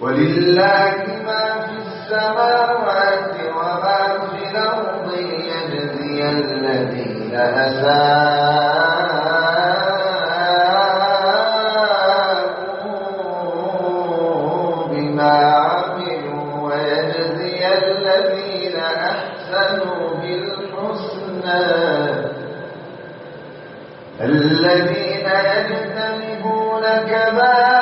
ولله ما في السماوات وما في الأرض ليجزي الذين أساءوا بما عملوا ويجزي الذين أحسنوا بالحسنى. الذين يجتنبون كبائر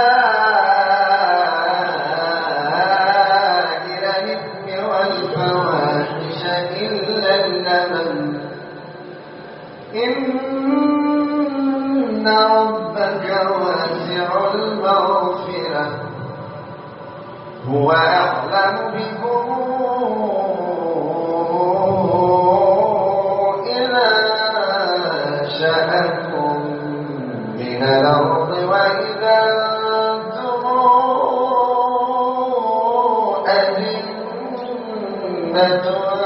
إن ربك واسع المغفرة. هو أعلم بكم إذا شاءكم من الأرض وإذا أنتم